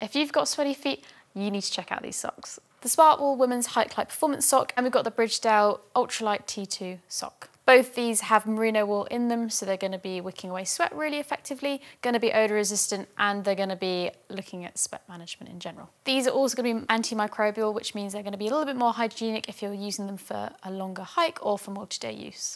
If you've got sweaty feet, you need to check out these socks. The Smartwool Women's Hike Light Performance Sock and we've got the Bridgedale Ultralight T2 sock. Both these have merino wool in them, so they're gonna be wicking away sweat really effectively, gonna be odor resistant, and they're gonna be looking at sweat management in general. These are also gonna be antimicrobial, which means they're gonna be a little bit more hygienic if you're using them for a longer hike or for multi-day use.